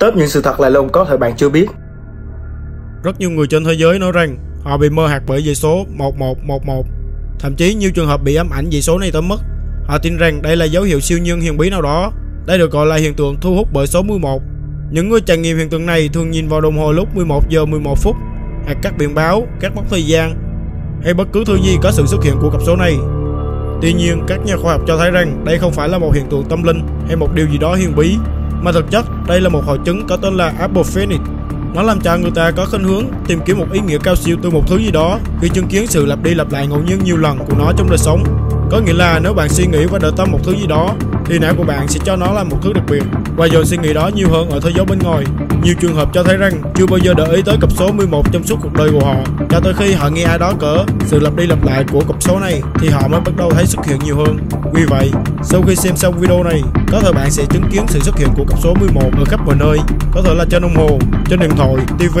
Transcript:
Tớp những sự thật là luôn có thể bạn chưa biết. Rất nhiều người trên thế giới nói rằng họ bị mơ hạt bởi dãy số 1111. Thậm chí nhiều trường hợp bị ám ảnh dãy số này tới mức họ tin rằng đây là dấu hiệu siêu nhân huyền bí nào đó. Đây được gọi là hiện tượng thu hút bởi số 11. Những người trải nghiệm hiện tượng này thường nhìn vào đồng hồ lúc 11 giờ 11 phút hoặc các biển báo, các mốc thời gian hay bất cứ thứ gì có sự xuất hiện của cặp số này. Tuy nhiên, các nhà khoa học cho thấy rằng đây không phải là một hiện tượng tâm linh hay một điều gì đó huyền bí, mà thực chất, đây là một hội chứng có tên là Apple Phoenix. Nó làm cho người ta có khuynh hướng tìm kiếm một ý nghĩa cao siêu từ một thứ gì đó khi chứng kiến sự lặp đi lặp lại ngẫu nhiên nhiều lần của nó trong đời sống. Có nghĩa là nếu bạn suy nghĩ và đợi tâm một thứ gì đó, thì não của bạn sẽ cho nó là một thứ đặc biệt, và dồn suy nghĩ đó nhiều hơn ở thế giới bên ngoài. Nhiều trường hợp cho thấy rằng chưa bao giờ để ý tới cặp số 11 trong suốt cuộc đời của họ. Cho tới khi họ nghe ai đó cỡ sự lặp đi lặp lại của cặp số này thì họ mới bắt đầu thấy xuất hiện nhiều hơn. Vì vậy, sau khi xem xong video này, có thể bạn sẽ chứng kiến sự xuất hiện của cặp số 11 ở khắp mọi nơi, có thể là trên đồng hồ, trên điện thoại, TV